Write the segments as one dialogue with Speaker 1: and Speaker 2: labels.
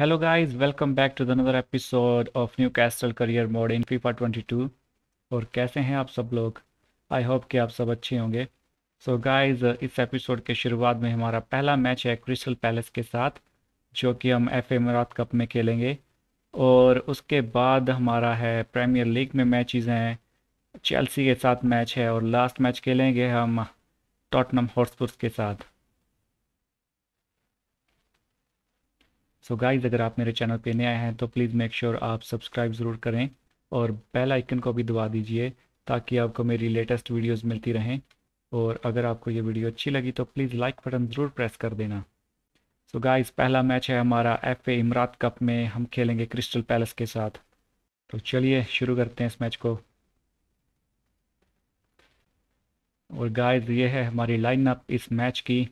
Speaker 1: Hello guys, welcome back to another episode of Newcastle Career Mode in FIFA 22 और कैसे हैं आप सब लोग? आई होप कि आप सब अच्छे होंगे। सो so गाइस इस एपिसोड के शुरुआत में हमारा पहला मैच है क्रिस्टल पैलेस के साथ जो कि हम एफ़ एमरात कप में खेलेंगे। और उसके बाद हमारा है प्रीमियर लीग में मैचेस हैं। चेल्सी के साथ मैच है और लास्ट मैच खेलेंगे हम टॉटनम हॉटस्पर्स के साथ। सो so गाइज़ अगर आप मेरे चैनल पे नए आए हैं तो प्लीज़ मेक श्योर आप सब्सक्राइब ज़रूर करें और बेल आइकन को भी दबा दीजिए ताकि आपको मेरी लेटेस्ट वीडियोस मिलती रहें। और अगर आपको ये वीडियो अच्छी लगी तो प्लीज़ लाइक बटन ज़रूर प्रेस कर देना। सो so गाइज़ पहला मैच है हमारा एफ़ ए इमरात कप में, हम खेलेंगे क्रिस्टल पैलेस के साथ। तो चलिए शुरू करते हैं इस मैच को। और गाइज़ ये है हमारी लाइन अप इस मैच की।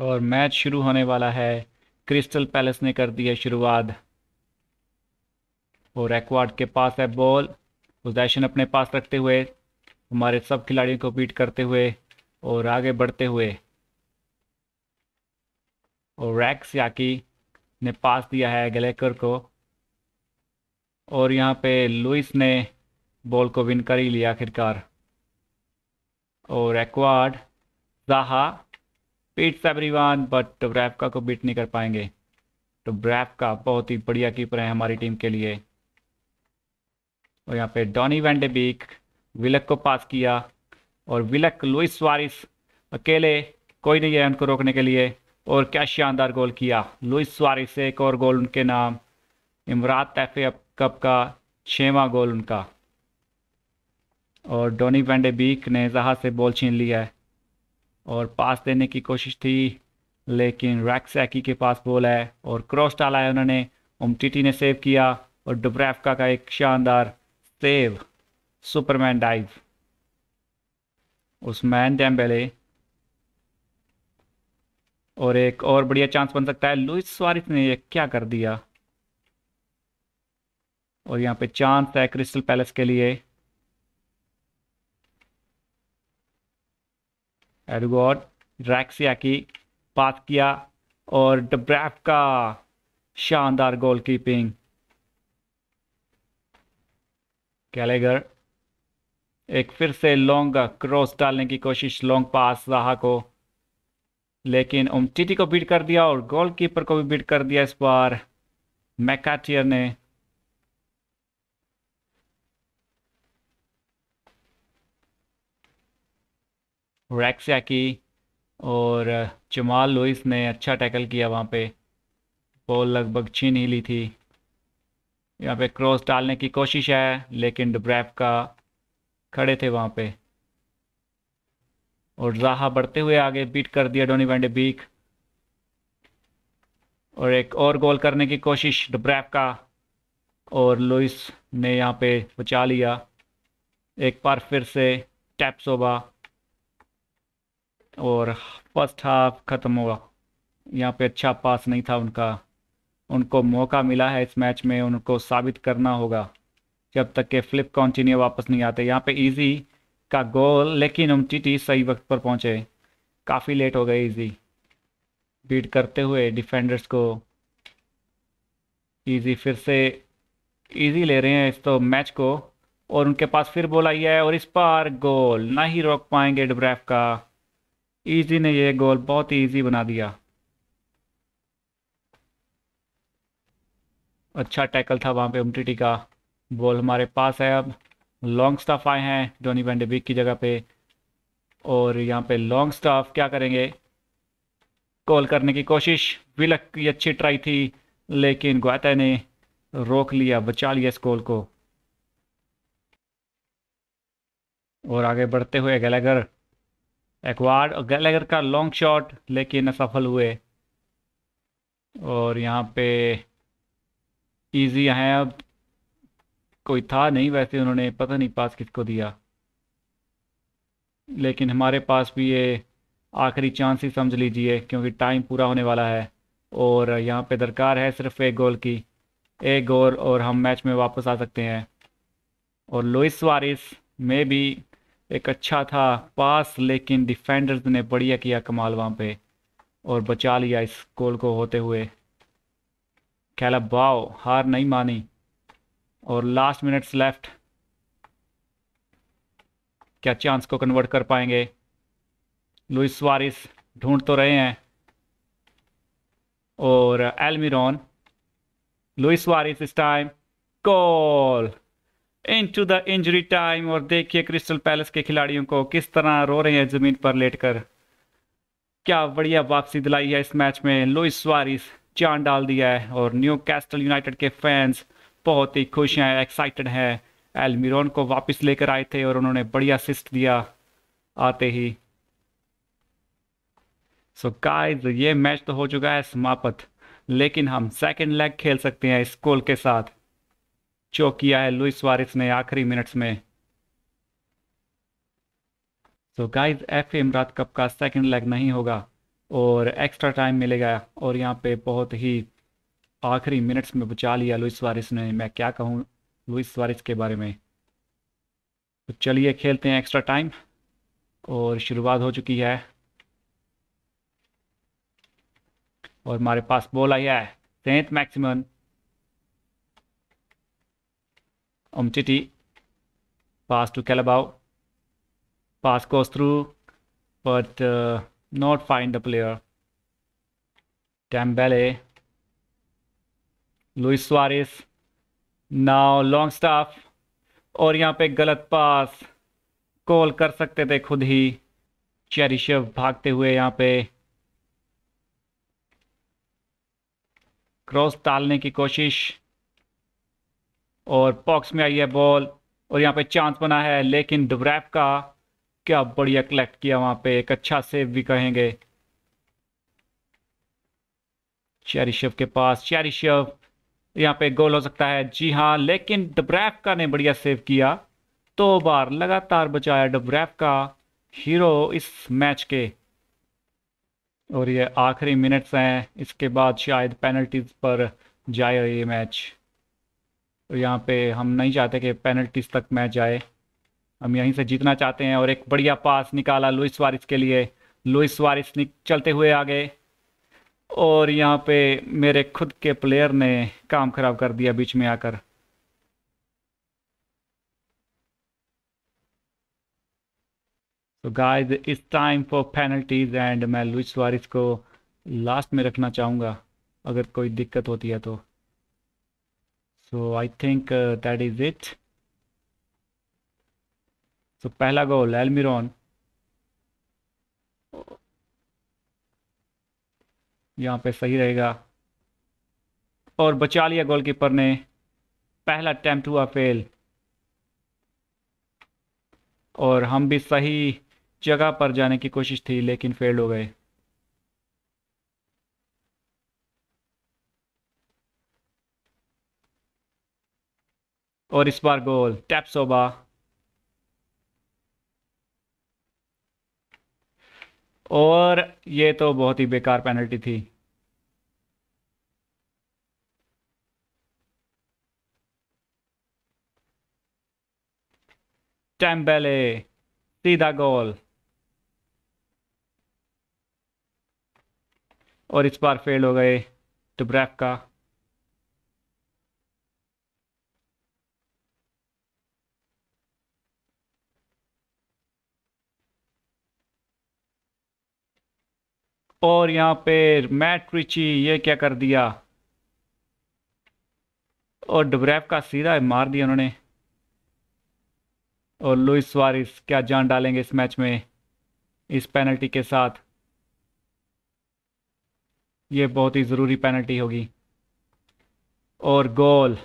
Speaker 1: और मैच शुरू होने वाला है। क्रिस्टल पैलेस ने कर दी है शुरुआत। और एक्वार्ड के पास है बॉल। पोजेशन अपने पास रखते हुए, हमारे सब खिलाड़ियों को बीट करते हुए और आगे बढ़ते हुए। और रैक्स याकी ने पास दिया है गलेकर को। और यहाँ पे लुइस ने बॉल को विन कर ही लिया आखिरकार। और एक्वार्ड जाहा बीट्स एवरीवन बट ब्रैफका को बीट नहीं कर पाएँगे। तो ब्रैफका बहुत ही बढ़िया कीपर है हमारी टीम के लिए। और यहाँ पे डॉनी वैंडे बीक विलक को पास किया। और विलक लुइस वारिस अकेले कोई नहीं है उनको रोकने के लिए। और क्या शानदार गोल किया। लुइस वारिस एक और गोल उनके नाम। इमरात एफ़ कप का छवा गोल उनका। और डोनी वैंडे बीक ने जहाज़ से बॉल छीन लिया है और पास देने की कोशिश थी, लेकिन रैक्सैकी के पास बॉल है और क्रॉस डाला है उन्होंने। उमटीटी ने सेव किया और डुब्रैफका का एक शानदार save, Superman dive. Ousmane Dembele. और एक और बढ़िया चांस बन सकता है लुइस स्वारिस ने ये क्या कर दिया? और यहाँ पे चांस है क्रिस्टल पैलेस के लिए। एडगॉड रैक्सिया की पास किया और डब्रैफ का शानदार गोलकीपिंग कैलेगर एक फिर से लॉन्ग क्रॉस डालने की कोशिश लॉन्ग पास रहा को। लेकिन उमटीटी को बीट कर दिया और गोलकीपर को भी बीट कर दिया इस बार। मैकाटियर ने रैक्सिया की और जमाल लुइस ने अच्छा टैकल किया वहाँ पे। बॉल लगभग छीन ही ली थी। यहाँ पे क्रॉस डालने की कोशिश है, लेकिन डब्रैफ का खड़े थे वहाँ पे। और जाहा बढ़ते हुए आगे बीट कर दिया डोनी वैंडे बीक और एक और गोल करने की कोशिश डब्रैफ का और लुइस ने यहाँ पे बचा लिया। एक बार फिर से टैप सोबा और फ़र्स्ट हाफ़ ख़त्म हुआ। यहाँ पे अच्छा पास नहीं था उनका। उनको मौका मिला है इस मैच में, उनको साबित करना होगा। जब तक के फ्लिप कॉन्टिन्यू वापस नहीं आते। यहाँ पे इजी का गोल, लेकिन हम टी सही वक्त पर पहुँचे। काफ़ी लेट हो गए इजी बीट करते हुए डिफेंडर्स को इजी फिर से इजी ले रहे हैं इस तो मैच को। और उनके पास फिर बोल आई है और इस बार गोल। ना ही रोक पाएँगे डब्रैफ का। इजी ने ये गोल बहुत ही ईजी बना दिया। अच्छा टैकल था वहाँ पे उमटीटी का। बॉल हमारे पास है अब। लॉन्ग स्टाफ आए हैं डोनी वैंडेबिक की जगह पे। और यहाँ पे लॉन्ग स्टाफ क्या करेंगे? कॉल करने की कोशिश। विलक की अच्छी ट्राई थी, लेकिन ग्वाता ने रोक लिया, बचा लिया इस गोल को। और आगे बढ़ते हुए गैलेगर एक्वार्ड और गैलेगर का लॉन्ग शॉट लेकिन असफल हुए। और यहाँ पे इजी है अब। कोई था नहीं वैसे उन्होंने, पता नहीं पास किसको दिया। लेकिन हमारे पास भी ये आखिरी चांस ही समझ लीजिए, क्योंकि टाइम पूरा होने वाला है। और यहाँ पे दरकार है सिर्फ़ एक गोल की। एक गोल और हम मैच में वापस आ सकते हैं। और लुइस वारिस में भी एक अच्छा था पास, लेकिन डिफेंडर्स ने बढ़िया किया कमाल वहाँ पे और बचा लिया इस गोल को होते हुए। बाओ हार नहीं मानी और लास्ट मिनट्स लेफ़्ट क्या चांस को कन्वर्ट कर पाएँगे? लुइस वारिस ढूंढ तो रहे हैं। और एलमिरॉन लुइस वारिस इस time call to the injury time और देखिए क्रिस्टल पैलेस के खिलाड़ियों को किस तरह रो रहे हैं ज़मीन पर लेटकर। क्या बढ़िया वापसी दिलाई है इस मैच में। लुइस वारिस जान डाल दिया है और न्यू कैस्टल यूनाइटेड के फैंस बहुत ही खुश हैं एक्साइटेड हैं। एलमिरोन को वापस लेकर आए थे और उन्होंने बढ़िया असिस्ट दिया आते ही। सो so गाइस ये मैच तो हो चुका है समाप्त, लेकिन हम सेकंड लेग खेल सकते हैं इस गोल के साथ। जो किया है लुइस वारिस ने आखिरी मिनट्स में। So guys F Emirates cup का सेकंड लेग नहीं होगा और एक्स्ट्रा टाइम मिलेगा और यहाँ पे बहुत ही आखिरी मिनट्स में बचा लिया लुइस वारिस ने। मैं क्या कहूँ लुइस वारिस के बारे में? तो चलिए खेलते हैं एक्स्ट्रा टाइम और शुरुआत हो चुकी है। और हमारे पास बॉल आई है Saint Maximin Umtiti pass to Calabao pass goes through but uh, not find the player Dembele Luis Suarez now long staff और यहाँ पे गलत पास कॉल कर सकते थे खुद ही चेरिशव भागते हुए यहाँ पे क्रॉस डालने की कोशिश और पॉक्स में आई है बॉल और यहाँ पे चांस बना है, लेकिन डुब्रैफ का क्या बढ़िया कलेक्ट किया वहाँ पे, एक अच्छा सेव भी कहेंगे। चेरिशव के पास चेरिशव यहाँ पे गोल हो सकता है। जी हाँ लेकिन डब्रैफ का ने बढ़िया सेव किया। दो तो बार लगातार बचाया डब्रैफका हीरो इस मैच के। और ये आखिरी मिनट्स हैं, इसके बाद शायद पेनल्टीज पर जाए ये मैच तो यहाँ पे हम नहीं चाहते कि पेनल्टीज तक मैच जाए। हम यहीं से जीतना चाहते हैं और एक बढ़िया पास निकाला लुइस वारिस के लिए। लुइस वारिस चलते हुए आ गए और यहाँ पे मेरे खुद के प्लेयर ने काम खराब कर दिया बीच में आकर। तो गाइस इस टाइम फॉर पेनल्टीज एंड मैं लुइस वारिस को लास्ट में रखना चाहूँगा। अगर कोई दिक्कत होती है तो। So I think that is it so पहला गोल एलमिरॉन यहाँ पे सही रहेगा। और बचा लिया गोलकीपर ने। पहला अटैम्प्ट हुआ फेल और हम भी सही जगह पर जाने की कोशिश थी, लेकिन फेल हो गए। और इस बार गोल, टैप सोबा। और ये तो बहुत ही बेकार पेनल्टी थी। टेम्बेले सीधा गोल। और इस बार फेल हो गए टुब्रैफ का। और यहाँ पे मैट रिची, ये क्या कर दिया? और डुब्रैफ का सीधा मार दिया उन्होंने। और लुइस वारिस क्या जान डालेंगे इस मैच में, इस पेनल्टी के साथ? ये बहुत ही ज़रूरी पेनल्टी होगी। और गोल।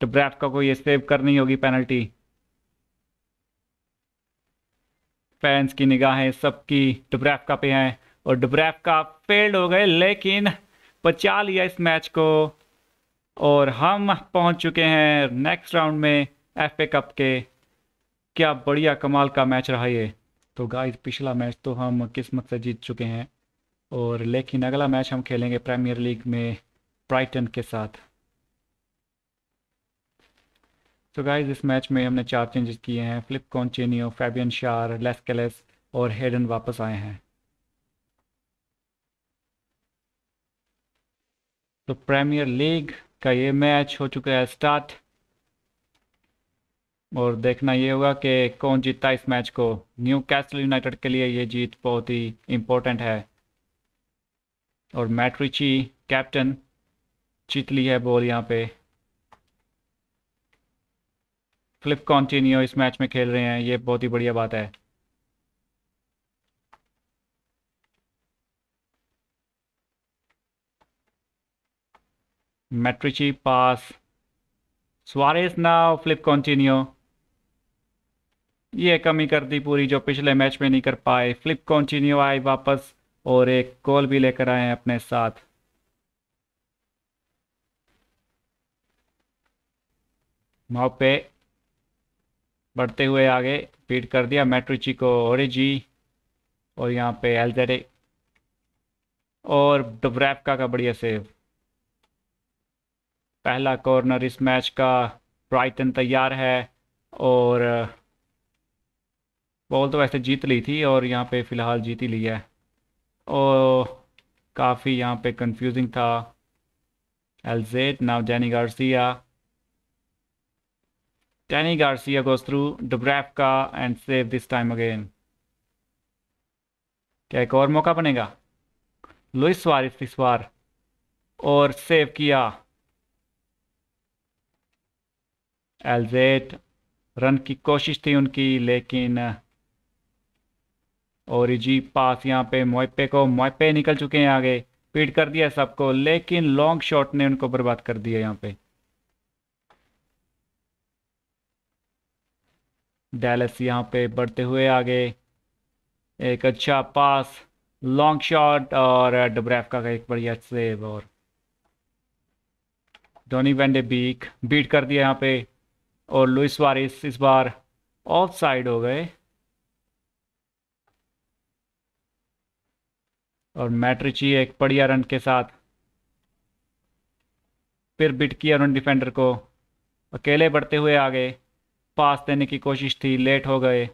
Speaker 1: डुब्रैफ का कोई सेव करनी होगी पेनल्टी। फैंस की निगाहें सबकी डुब्रैफका पे हैं और डुब्रैफका फेल्ड हो गए, लेकिन बचा लिया इस मैच को। और हम पहुँच चुके हैं नेक्स्ट राउंड में एफ़ ए कप के। क्या बढ़िया कमाल का मैच रहा ये। तो गाइस पिछला मैच तो हम किस्मत से जीत चुके हैं। और लेकिन अगला मैच हम खेलेंगे प्रीमियर लीग में ब्राइटन के साथ। तो गाइज़ इस मैच में हमने चार चेंजेस किए हैं। फ्लिप कॉन्चेनियो फैबियन शार लेस्केलेस और हेडन वापस आए हैं। तो प्रीमियर लीग का ये मैच हो चुका है स्टार्ट और देखना ये होगा कि कौन जीतता इस मैच को। न्यू कैसल यूनाइटेड के लिए ये जीत बहुत ही इम्पोर्टेंट है। और मैट्रिची कैप्टन जीत ली है बॉल यहाँ पे। फ्लिप कॉन्टिन्यू इस मैच में खेल रहे हैं, ये बहुत ही बढ़िया बात है। मैट्रिची pass Suarez now flip continue ये कमी कर दी पूरी, जो पिछले मैच में नहीं कर पाए। फ्लिप कॉन्टिन्यू आए वापस, और एक गोल भी लेकर आए अपने साथ। पे बढ़ते हुए आगे फ़ीड कर दिया। मैट्रिची को ओरिजी और यहाँ पे एलजेडे और डब्रैफका का बढ़िया सेव। पहला कॉर्नर इस मैच का ब्राइटन तैयार है और बॉल तो वैसे जीत ली थी और यहाँ पे फ़िलहाल जीत ही ली है। और काफ़ी यहाँ पे कंफ्यूजिंग था। एलजेड now Danny Garcia Danny Garcia goes through Dubravka and save this time again. क्या एक और मौका बनेगा? लुइस सुआरिस इस बार और सेव किया। एलजेट रन की कोशिश थी उनकी, लेकिन और जी पास यहाँ पे मोइपे को मोइपे निकल चुके हैं आगे। पीट कर दिया सबको, लेकिन लॉन्ग शॉट ने उनको बर्बाद कर दिया यहाँ पे। डैलस यहाँ पे बढ़ते हुए आगे। एक अच्छा पास लॉन्ग शॉट और डब्रैफका का एक बढ़िया सेव और डोनी वेंडे बीक बीट कर दिया यहाँ पे और लुइस वारिस इस बार ऑफ़ साइड हो गए। और मैट्रिची एक बढ़िया रन के साथ फिर बिट किया उन्होंने डिफेंडर को। अकेले बढ़ते हुए आगे। पास देने की कोशिश थी, लेट हो गए।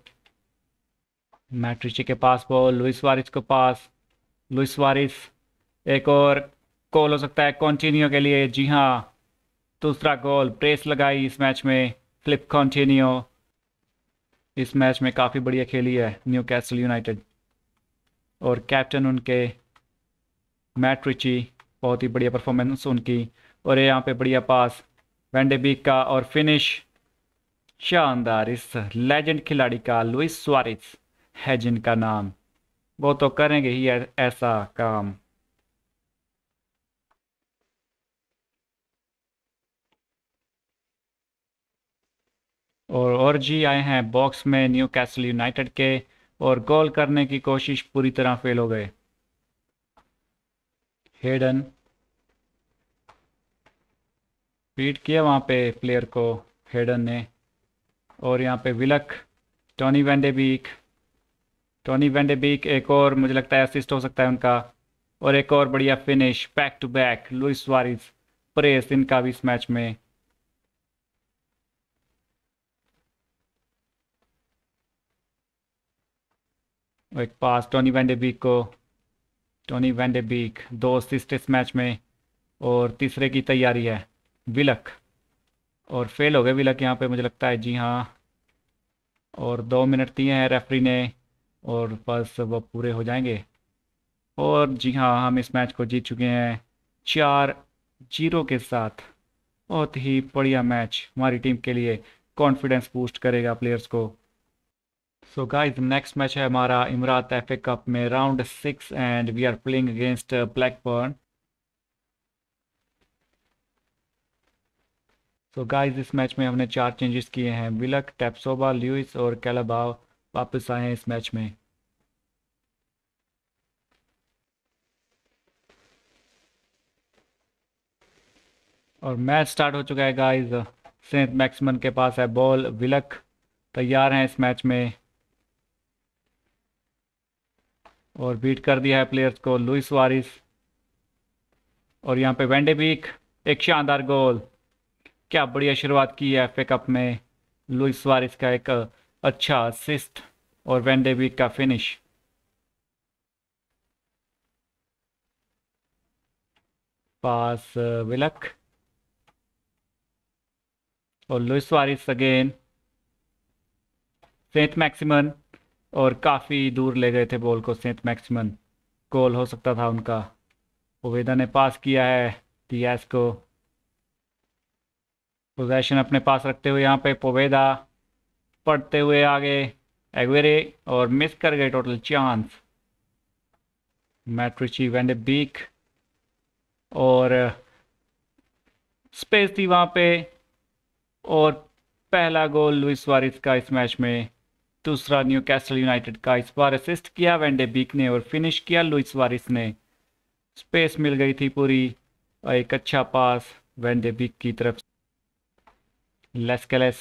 Speaker 1: मैट्रिची के पास बॉल लुइस वारिस को पास। लुइस वारिस, एक और गोल हो सकता है कॉन्टिन्यू के लिए। जी हाँ दूसरा गोल प्रेस लगाई इस मैच में फ्लिप कॉन्टिन्यू इस मैच में काफ़ी बढ़िया खेली है न्यू कैसल यूनाइटेड और कैप्टन उनके, मैट्रिची, बहुत ही बढ़िया परफॉर्मेंस उनकी। और यहाँ पे बढ़िया पास वेंडेबिक का और फिनिश शानदार इस लेजेंड खिलाड़ी का लुइस सुआरिस है जिनका नाम वो तो करेंगे ही ऐसा काम। और और जी आए हैं बॉक्स में न्यू कैसल यूनाइटेड के और गोल करने की कोशिश पूरी तरह फेल हो गए। हेडन पीट किया वहाँ पे प्लेयर को। हेडन ने और यहाँ पे विलक, टोनी वेंडेबीक टोनी वेंडेबीक एक और मुझे लगता है असिस्ट हो सकता है उनका, और एक और बढ़िया finish back to back Luis Suarez press इनका भी इस मैच में। एक पास टोनी वेंडेबीक को, टोनी वेंडेबीक दो असिस्ट इस मैच में, और तीसरे की तैयारी है, विलक। और फेल हो गए विलक यहाँ पे, मुझे लगता है, जी हाँ। और दो मिनट दिए हैं रेफरी ने, और बस वो पूरे हो जाएँगे। और जी हाँ हम इस मैच को जीत चुके हैं चार ज़ीरो के साथ। बहुत ही बढ़िया मैच हमारी टीम के लिए कॉन्फिडेंस बूस्ट करेगा प्लेयर्स को। सो गाइस नेक्स्ट मैच है हमारा इमरात एफ़ कप में round six and we are playing against Blackburn तो गाइस इस मैच में हमने चार चेंजेस किए हैं। विलक टेप्सोबा ल्यूइस और कैलाबाव वापस आए हैं इस मैच में। और मैच स्टार्ट हो चुका है गाइस सेंट मैक्समन के पास है बॉल विलक तैयार हैं इस मैच में। और बीट कर दिया है प्लेयर्स को लुइस वारिस और यहाँ पे वेंडेबीक एक शानदार गोल क्या बढ़िया शुरुआत की है एफ़ कप में? लुइस वारिस का एक अच्छा असिस्ट और वेंडेबिक का फिनिश पास विलक. और Luis Suarez again Saint Maximin और काफ़ी दूर ले गए थे बॉल को सेंट मैक्सिमन गोल हो सकता था उनका. ओवेदा ने पास किया है दियास को. पोजेशन अपने पास रखते हुए यहाँ पे पोवेदा पढ़ते हुए आगे एगवेरे और मिस कर गए टोटल चांस मैट्रिची वेंडे बीक और स्पेस थी वहाँ पे और पहला गोल लुइस वारिस का इस मैच में। दूसरा न्यू कैसल यूनाइटेड का इस बार असिस्ट किया वेंडे बीक ने और फिनिश किया लुइस वारिस ने। स्पेस मिल गई थी पूरी एक अच्छा पास वेंडे बीक की तरफ़ लेस्केलेस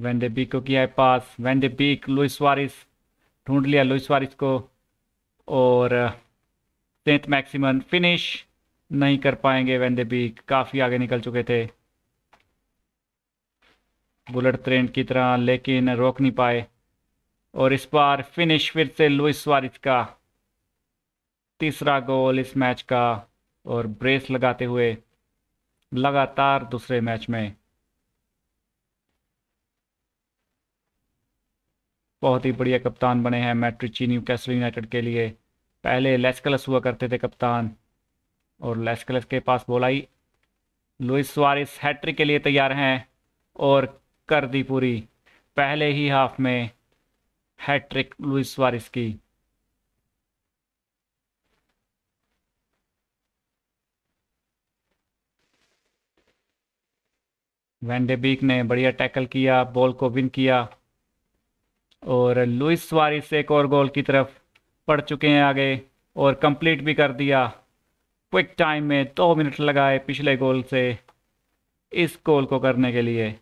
Speaker 1: वेंडे बीक को किया है पास। वेंडे बीक लुइस वारिस ढूंढ लिया लुइस वारिस को और सेंट मैक्सिमन फिनिश नहीं कर पाएँगे वेंडे बीक काफ़ी आगे निकल चुके थे। बुलेट ट्रेन की तरह, लेकिन रोक नहीं पाए। और इस बार फिनिश फिर से लुइस वारिस का। तीसरा गोल इस मैच का और ब्रेस लगाते हुए लगातार दूसरे मैच में। बहुत ही बढ़िया कप्तान बने हैं मैट्रिची न्यू कैसल यूनाइटेड के लिए। पहले लेस्कलस हुआ करते थे कप्तान, और लेस्कलस के पास बोलाई लुइस सुआरिस हैट्रिक के लिए तैयार हैं, और कर दी पूरी। पहले ही हाफ़ में हैट्रिक लुइस सुआरिस की। वैंडेबीक ने बढ़िया टैकल किया, बॉल को विन किया और लुइस सुआरिस एक और गोल की तरफ़ पड़ चुके हैं आगे और कंप्लीट भी कर दिया। क्विक टाइम में दो मिनट लगाए पिछले गोल से इस गोल को करने के लिए।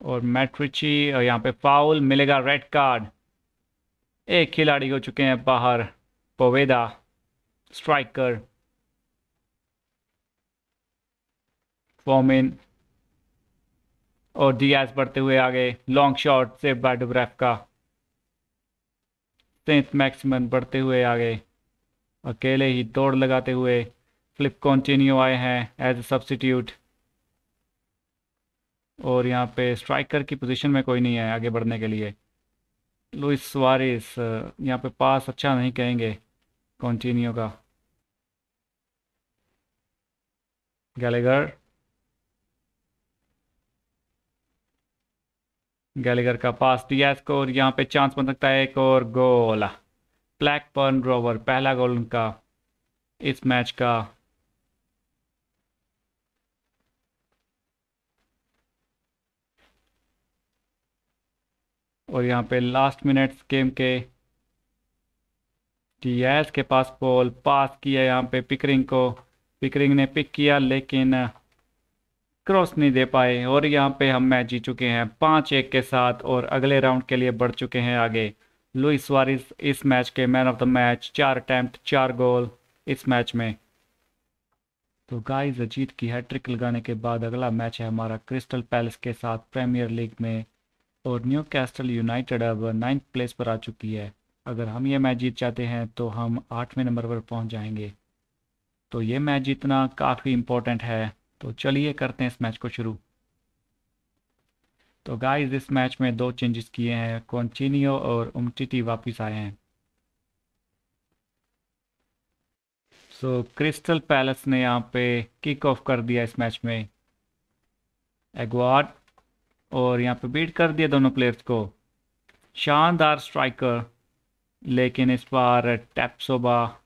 Speaker 1: और मैट्रिची, और यहाँ पे फाउल, मिलेगा रेड कार्ड। एक खिलाड़ी हो चुके हैं बाहर, पोवेदा। स्ट्राइकर फॉर्मिन और डियाज बढ़ते हुए आगे लॉन्ग शॉट से बाडुब्रेफ का। सेंट मैक्सिमन बढ़ते हुए आगे, अकेले ही दौड़ लगाते हुए फ्लिप कॉन्टिन्यू आए हैं एज ए सब्सिट्यूट और यहाँ पे स्ट्राइकर की पोजीशन में कोई नहीं है आगे बढ़ने के लिए। लुइस वारिस यहाँ पे पास अच्छा नहीं कहेंगे कॉन्टिन्यू का। गैलेगर गैलेगर का पास दिया इसको और यहाँ पे चांस बन सकता है एक और गोल ब्लैक पर्न रोवर पहला गोल उनका इस मैच का. और यहाँ पे लास्ट मिनट्स गेम के टीएस के पास बॉल पास किया यहाँ पे पिकरिंग को. पिकरिंग ने पिक किया, लेकिन क्रॉस नहीं दे पाए। और यहाँ पे हम मैच जीत चुके हैं पाँच एक के साथ और अगले राउंड के लिए बढ़ चुके हैं आगे। लुइस वारिस इस मैच के मैन ऑफ़ द मैच चार अटैम्प्ट चार गोल इस मैच में। तो गाइस अजीत की हैट्रिक लगाने के बाद अगला मैच है हमारा क्रिस्टल पैलेस के साथ प्रीमियर लीग में। और न्यू कैस्टल यूनाइटेड अब नाइन्थ प्लेस पर आ चुकी है। अगर हम ये मैच जीत जाते हैं तो हम आठवें नंबर पर पहुँच जाएँगे। तो ये मैच जीतना काफ़ी इम्पोर्टेंट है। तो चलिए करते हैं इस मैच को शुरू। तो गाइस इस मैच में दो चेंजेस किए हैं। कॉन्चिनियो और उमटिटी वापस आए हैं। सो क्रिस्टल पैलेस ने यहाँ पे किक ऑफ़ कर दिया इस मैच में। एगवार्ड और यहाँ पे बीट कर दिया दोनों प्लेयर्स को। शानदार स्ट्राइकर लेकिन इस बार टैपसोबा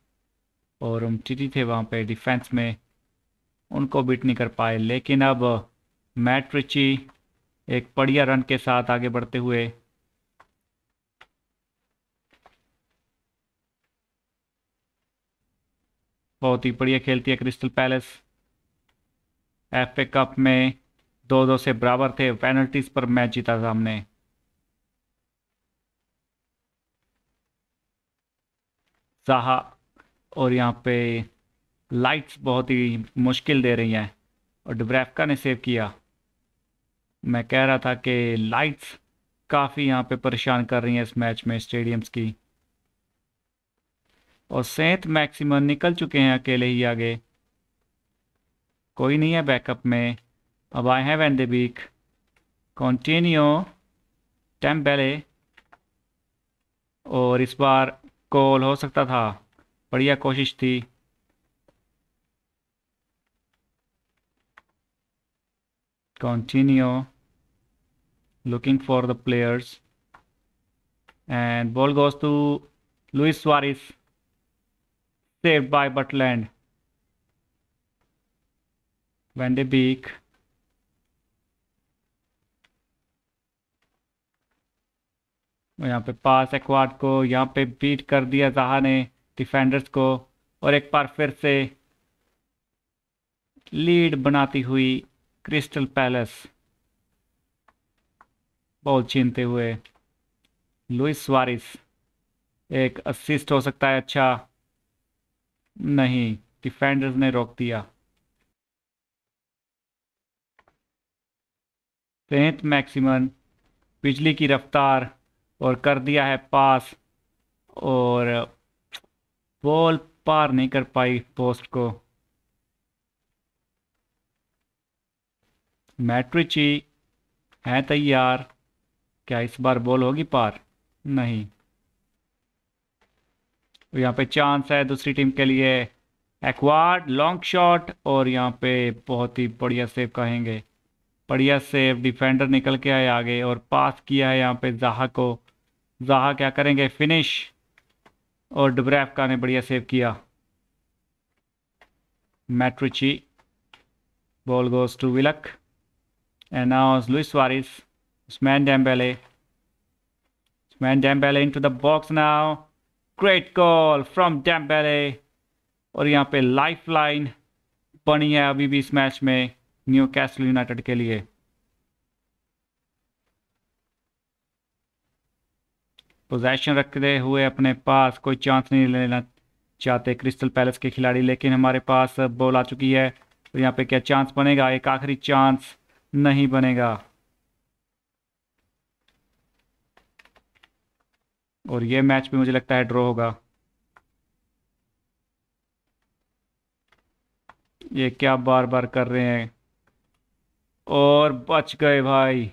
Speaker 1: और उमटीटी थे वहाँ पे डिफेंस में। उनको बीट नहीं कर पाए। लेकिन अब मैट रिची एक बढ़िया रन के साथ आगे बढ़ते हुए। बहुत ही बढ़िया खेलती है Crystal Palace F A cup में दो दो से बराबर थे। पेनल्टीज पर मैच जीता था हमने। जहा और यहाँ पे लाइट्स बहुत ही मुश्किल दे रही हैं। और डब्रेफका ने सेव किया। मैं कह रहा था कि लाइट्स काफ़ी यहाँ पे परेशान कर रही हैं इस मैच में स्टेडियम्स की। और सेंट मैक्सिमम निकल चुके हैं अकेले ही आगे। कोई नहीं है बैकअप में। अब आए हैं वैंडेबिक कॉन्टीन्यू टेम्बेले और इस बार कॉल हो सकता था। बढ़िया कोशिश थी। Continue looking for the players and ball goes to Luis Suarez save by Butland Van de Beek यहाँ पे पास एक्वाड को यहाँ पे बीट कर दिया जहा ने। डिफेंडर्स को और एक बार फिर से लीड बनाती हुई क्रिस्टल पैलेस बॉल छीनते हुए लुइस वारिस एक असिस्ट हो सकता है अच्छा। नहीं डिफेंडर्स ने रोक दिया। सेंट मैक्सिमन बिजली की रफ्तार और कर दिया है पास और बॉल पार नहीं कर पाई पोस्ट को। मैट्रिची है तैयार। क्या इस बार बॉल होगी पार? नहीं। यहाँ पे चांस है दूसरी टीम के लिए। एक्वाड, लॉन्ग शॉट और यहाँ पे बहुत ही बढ़िया सेव कहेंगे। बढ़िया सेव, डिफेंडर निकल के आए आगे और पास किया है यहाँ पे जहा को। जहा क्या करेंगे? फिनिश। और डब्रेफका ने बढ़िया सेव किया। मैट्रिची ball goes to Willock and now Luis Suarez Usman Dembele Usman Dembele into the box now. Great goal from Dembele, और यहाँ पे लाइफ लाइन बनी है अभी भी इस मैच में न्यू कैसल यूनाइटेड के लिए। पोजेशन रखते हुए अपने पास कोई चांस नहीं लेना चाहते क्रिस्टल पैलेस के खिलाड़ी, लेकिन हमारे पास बॉल आ चुकी है। तो यहाँ पे क्या चांस बनेगा? एक आखिरी चांस नहीं बनेगा। और ये मैच भी मुझे लगता है ड्रॉ होगा। ये क्या बार बार कर रहे हैं। और बच गए भाई।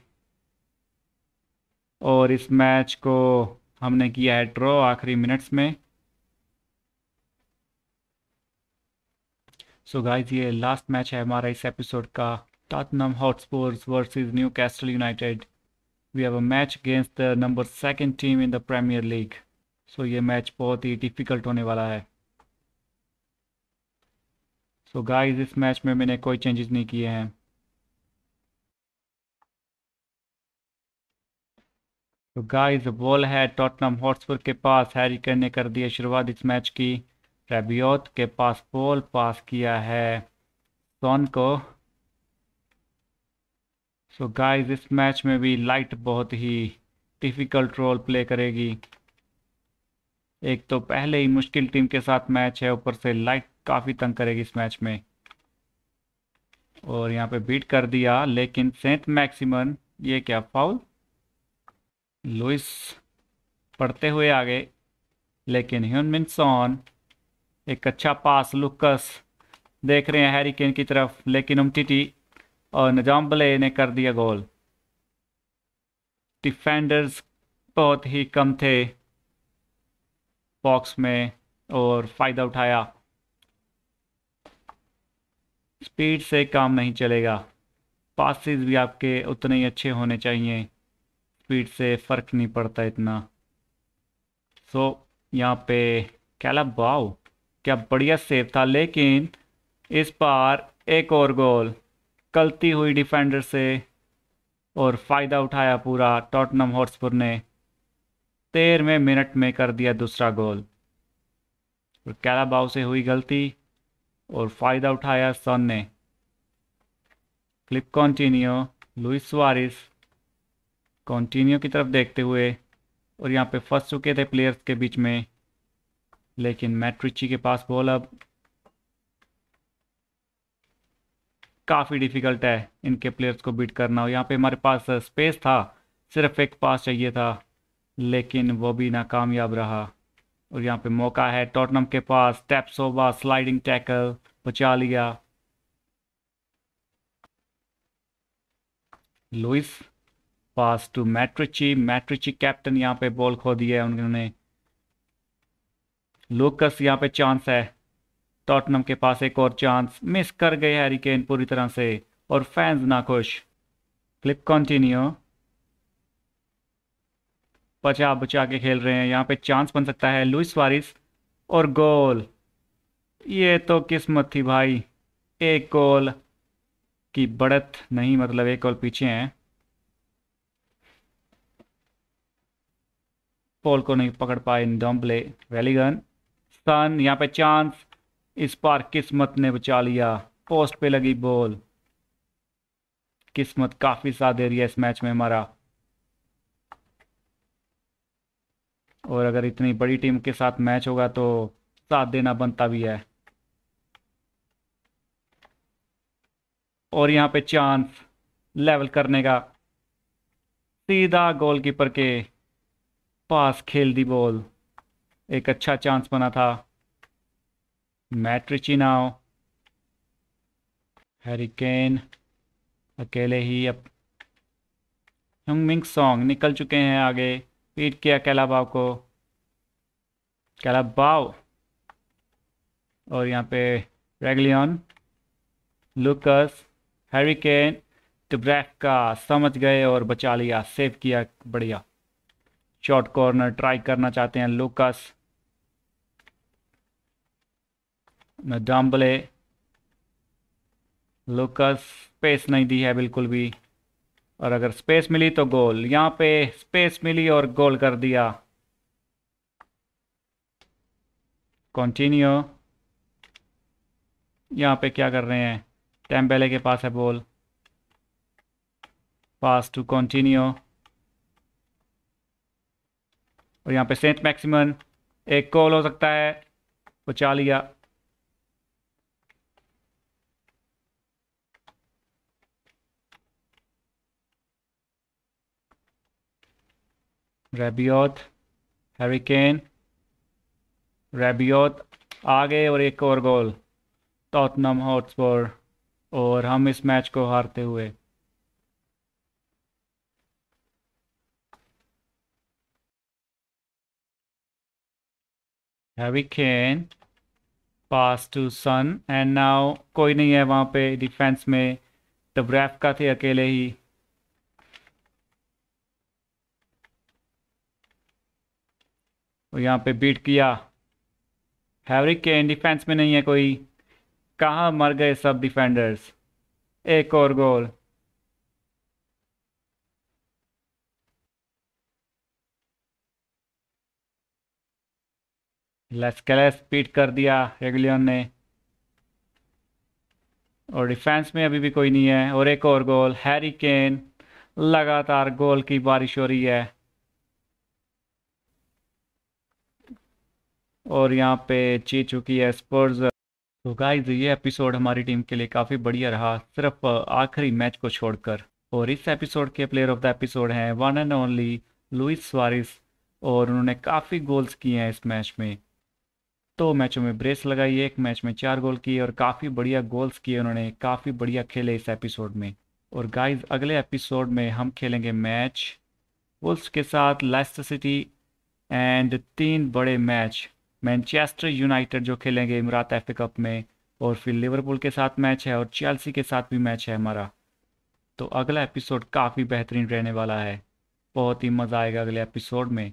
Speaker 1: और इस मैच को हमने किया है ड्रॉ आखिरी मिनट्स में। सो so गाइज़ ये लास्ट मैच है हमारा इस एपिसोड का। Tottenham Hotspurs versus Newcastle United we have a match against the number second team in the Premier League so ये मैच बहुत ही डिफ़िकल्ट होने वाला है। सो so गाइस इस मैच में मैंने कोई चेंजेस नहीं किए हैं। तो गाइस बॉल है टॉटनम हॉटस्पर के पास हैरी ने कर दिया शुरुआत इस मैच की। रेबियोत के पास बॉल पास किया है सोन को। सो so गाइस इस मैच में भी लाइट बहुत ही डिफ़िकल्ट रोल प्ले करेगी। एक तो पहले ही मुश्किल टीम के साथ मैच है, ऊपर से लाइट काफ़ी तंग करेगी इस मैच में। और यहाँ पे बीट कर दिया, लेकिन सेंट मैक्सिमन ये क्या फाउल लुइस पढ़ते हुए आगे, लेकिन ह्यूनमिन सॉन एक अच्छा पास लुकस देख रहे हैं हैरी केन की तरफ़, लेकिन उमटीटी और निज़ाम बले ने कर दिया गोल। डिफेंडर्स बहुत ही कम थे बॉक्स में और फ़ायदा उठाया। स्पीड से काम नहीं चलेगा। पासिस भी आपके उतने ही अच्छे होने चाहिए। स्पीड से फ़र्क नहीं पड़ता इतना। सो so, यहाँ पे कैला बाओ क्या बढ़िया सेव था लेकिन इस बार एक और गोल गलती हुई डिफेंडर से और फ़ायदा उठाया पूरा टॉटनम हॉट्सपुर ने। तेरहवें मिनट में कर दिया दूसरा गोल और कैलाबाव से हुई गलती और फ़ायदा उठाया सन ने। Clip continue Luis Suarez continue की तरफ़ देखते हुए और यहाँ पे फंस चुके थे प्लेयर्स के बीच में। लेकिन मैट्रिची के पास बॉल अब काफ़ी डिफ़िकल्ट है इनके प्लेयर्स को बीट करना। और यहाँ पे हमारे पास स्पेस था, सिर्फ़ एक पास चाहिए था, लेकिन वो भी नाकामयाब रहा। और यहाँ पे मौका है टॉटनम के पास टैप्सोवा स्लाइडिंग टैकल बचा लिया। लुइस पास टू मैट्रिची मैट्रिची कैप्टन यहाँ पे बॉल खो दिया है उन्होंने। लोकस यहाँ पे चांस है। टॉटनम के पास एक और चांस। मिस कर गए हैरी केन पूरी तरह से, और फैंस ना खुश क्लिप कंटिन्यू। बचा बचा के खेल रहे हैं। यहाँ पे चांस बन सकता है लुइस वारिस और गोल। ये तो किस्मत थी भाई। एक गोल की बढ़त नहीं मतलब एक गोल पीछे हैं। पोल को नहीं पकड़ पाए डम्बले वेलीगन सन यहाँ पे चांस इस बार किस्मत ने बचा लिया. पोस्ट पे लगी बॉल किस्मत काफ़ी साथ दे रही है इस मैच में हमारा. और अगर इतनी बड़ी टीम के साथ मैच होगा तो साथ देना बनता भी है. और यहाँ पे चांस लेवल करने का. सीधा गोलकीपर के पास खेल दी बॉल। एक अच्छा चांस बना था। मैट्रिची नाव। हैरिकेन अकेले ही अब मिंग सॉन्ग निकल चुके हैं आगे। पीट किया कैलाबाव को। कैलाबाव। और यहाँ पे रेगलियन लुकस हैरिकेन टब्रैक का समझ गए और बचा लिया सेव किया, बढ़िया। शॉर्ट कॉर्नर ट्राई करना चाहते हैं लुकस डाम्बले लुकस स्पेस नहीं दी है बिल्कुल भी। और अगर स्पेस मिली तो गोल यहाँ पे स्पेस मिली और गोल कर दिया। कंटिन्यू यहाँ पे क्या कर रहे हैं? टेम्पेले के पास है बॉल पास टू कंटिन्यू और यहाँ पे सेंट मैक्सिमन एक गोल हो सकता है। बचा लिया। रेबियोत हैरिकेन रेबियोत आगे और एक और गोल टॉटनम हॉटस्पर और हम इस मैच को हारते हुए। Harry Kane pass to Son and now कोई नहीं है वहाँ पे डिफेंस में तब्रैफ का थे अकेले ही और यहाँ पे बीट किया हैवरिक के डिफेंस में नहीं है कोई कहाँ मर गए सब डिफेंडर्स एक और गोल लेस्केलेस बीट कर दिया रेगुलियन ने। और डिफेंस में अभी भी कोई नहीं है, और एक और गोल हैरी केन लगातार गोल की बारिश हो रही है। और यहाँ पे जीत चुकी है स्पर्स तो गाइज़ ये एपिसोड हमारी टीम के लिए काफ़ी बढ़िया रहा, सिर्फ़ आखिरी मैच को छोड़कर। और इस एपिसोड के प्लेयर ऑफ़ द एपिसोड हैं one and only Luis Suarez और उन्होंने काफ़ी गोल्स किए हैं इस मैच में। दो मैचों में ब्रेस लगाई, एक मैच में चार गोल किए और काफ़ी बढ़िया गोल्स किए उन्होंने, काफ़ी बढ़िया खेले इस एपिसोड में। और गाइज़ अगले एपिसोड में हम खेलेंगे मैच वुल्स के साथ, लेस्टर सिटी एंड तीन बड़े मैच। मैनचेस्टर यूनाइटेड जो खेलेंगे इमरात एफ़ कप में और फिर लिवरपूल के साथ मैच है और चेल्सी के साथ भी मैच है हमारा। तो अगला एपिसोड काफ़ी बेहतरीन रहने वाला है। बहुत ही मज़ा आएगा अगले एपिसोड में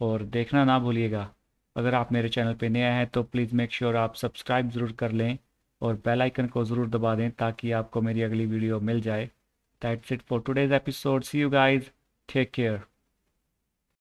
Speaker 1: और देखना ना भूलिएगा। अगर आप मेरे चैनल पे नया हैं तो प्लीज़ मेक श्योर आप सब्सक्राइब ज़रूर कर लें और बेल आइकन को ज़रूर दबा दें ताकि आपको मेरी अगली वीडियो मिल जाए। That's it for today's episode see you guys take care